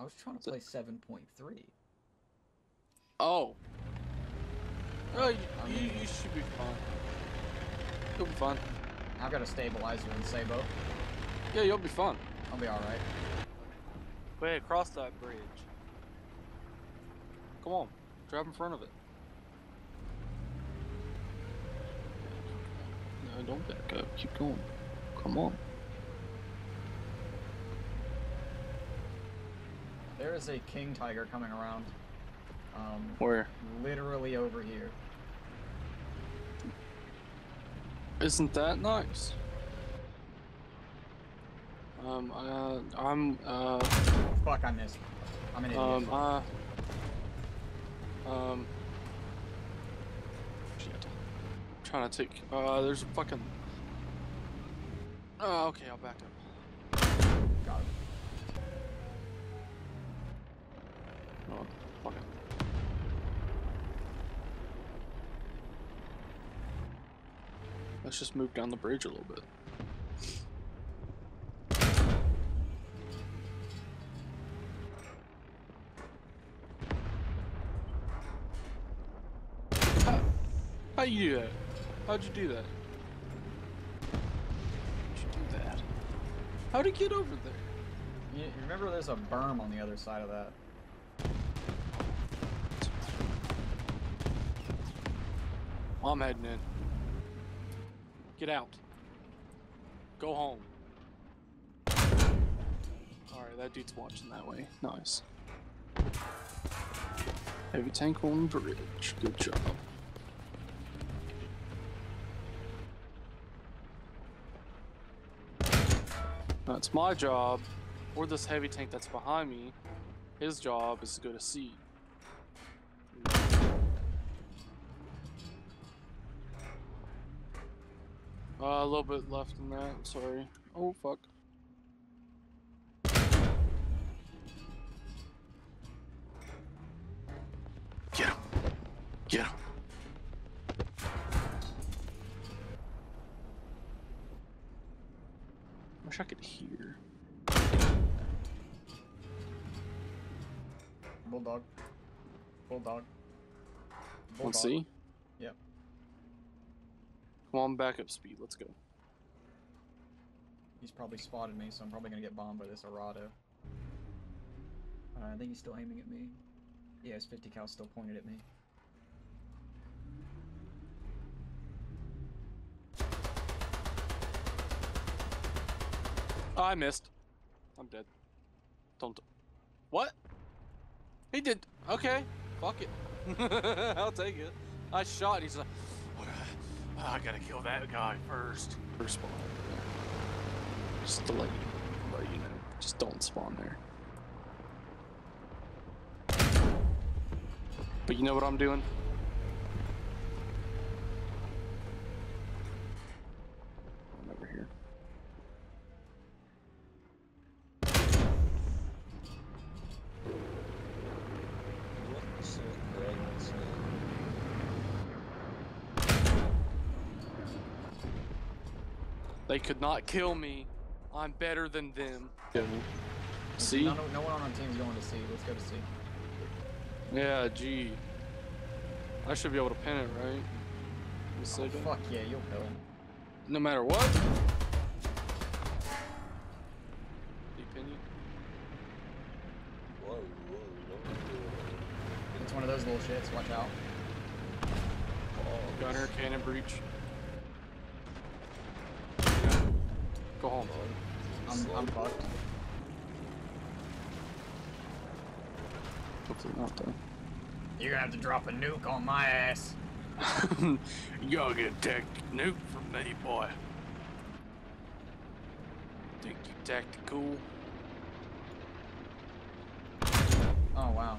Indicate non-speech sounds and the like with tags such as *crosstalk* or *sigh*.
I was trying to play 7.3. Oh. Oh, you, I you, mean- you should be fine. You'll be fine. I've got a stabilizer in Sabot. Yeah, you'll be fine. I'll be alright. Wait, across that bridge. Come on, drive in front of it. No, don't back up. Keep going. Come on. There is a king tiger coming around. Um, Where? literally over here. Isn't that nice? Um, uh, I'm, uh, Fuck, I missed. I'm an idiot. um, uh, um, shit. I'm trying to take, uh, there's a fucking, oh, okay, I'll back up. It. Let's just move down the bridge a little bit. How, how you do that? How'd you do that? How'd you do that? How'd he get over there? You, you remember there's a berm on the other side of that? I'm heading in. Get out. Go home. Alright, that dude's watching that way. Nice. Heavy tank on bridge. Good job. That's my job. Or this heavy tank that's behind me. His job is to go to C. Uh, a little bit left in that. Sorry. Oh fuck. Get him. Get him. Wish I could hear. Bulldog. Bulldog. Want Bulldog. to see? Yep. Come on, backup speed. Let's go. He's probably spotted me, so I'm probably gonna get bombed by this Arado. Uh, I think he's still aiming at me. Yeah, his 50 cal still pointed at me. Oh, I missed. I'm dead. Don't. What? He did. Okay. Fuck it. *laughs* I'll take it. I shot. He's like, "Oh, I gotta kill that guy first. First spawn. Just to let you, let you know. Just don't spawn there. But you know what I'm doing? I'm over here. They could not kill me. I'm better than them. See? No, no, no one on our team's going to C. Let's go to C. Yeah, gee. I should be able to pin it, right? Oh, fuck yeah, you'll kill him. No matter what? Did he pin you? Whoa, whoa, don't do it. It's one of those little shits. Watch out. Oh, Gunner, cannon breech. Go home. I'm, I'm fucked. Hopefully not, though. You're gonna have to drop a nuke on my ass. *laughs* you gotta get a tactic nuke from me, boy. Think you tactical? Oh wow.